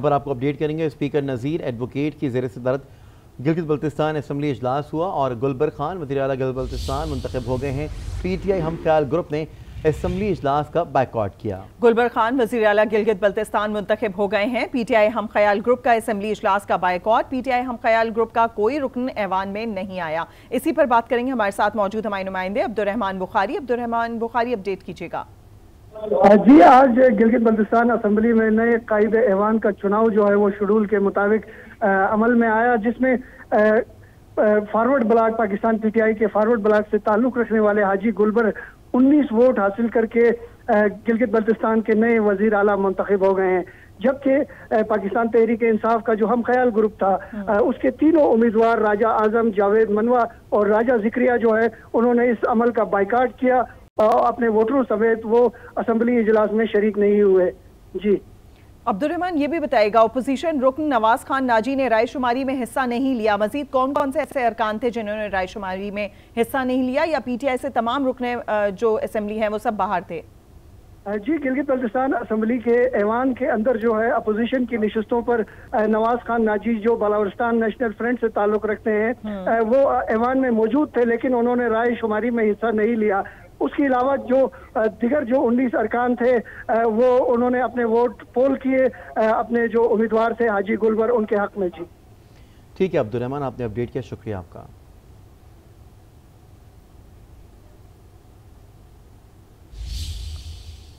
पर आपको अपडेट करेंगे, स्पीकर नज़ीर एडवोकेट की जेर सदरत गिलगित बल्तिस्तान असम्बली इजलास हुआ और गुलबर खान वजी अला गिल बल्तिस्तान मुंतखब हो गए हैं। पी टी आई हम ख्याल ग्रुप ने असम्बली इजलास का बैकआउट किया। गुलबर खान वजी अला गिलगित बल्तिस्तान मुंतखब हो गए हैं। पी टी आई हम ख्याल ग्रुप का असम्बली इजलास का बाइकआउट पी टी आई हम ख्याल ग्रुप का कोई रुकन ऐवान में नहीं आया। इसी पर बात करेंगे। हमारे साथ मौजूद हमारे नुमाइंदे अब्दुलरहमान बुखारी। अब्दुलरहमान बुखारी, अपडेट कीजिएगा। जी आज गिलगित बल्तिस्तान असम्बली में नए कायद एवान का चुनाव जो है वो शेड्यूल के मुताबिक अमल में आया जिसमें फॉरवर्ड ब्लॉक पाकिस्तान पीटीआई के फॉरवर्ड ब्लॉक से ताल्लुक रखने वाले हाजी गुलबर 19 वोट हासिल करके गिलगित बल्तिस्तान के नए वज़ीर आला मुंतखब हो गए हैं जबकि पाकिस्तान तहरीक इंसाफ का जो हम ख्याल ग्रुप था हम्म। उसके तीनों उम्मीदवार राजा आज़म जावेद मनवा और राजा जिक्रिया जो है उन्होंने इस अमल का बाइकाट किया अपने वोटरों समेत वो असम्बली इजलास में शरीक नहीं हुए। जी। अब्दुलरहमान ये भी बताएगा अपोजिशन रुकन नवाज़ खान नाजी ने रायशुमारी में हिस्सा नहीं लिया। मजीद कौन कौन से ऐसे अरकान थे जिन्होंने रायशुमारी में हिस्सा नहीं लिया या पीटीआई से तमाम रुकने जो असम्बली हैं वो सब बाहर थे? जी गिलगित बल्तिस्तान असम्बली के ऐवान के अंदर जो है अपोजिशन की नशस्तों पर नवाज़ खान नाजी जो बलावस्तान नेशनल फ्रंट से ताल्लुक रखते हैं हम्म। वो ऐवान में मौजूद थे लेकिन उन्होंने राय शुमारी में हिस्सा नहीं लिया। उसके अलावा जो दिगर जो 19 अरकान थे वो उन्होंने अपने वोट पोल किए अपने जो उम्मीदवार थे हाजी गुलवर उनके हक में जी ठीक है, अब्दुलरहमान, आपने अपडेट किया, शुक्रिया आपका।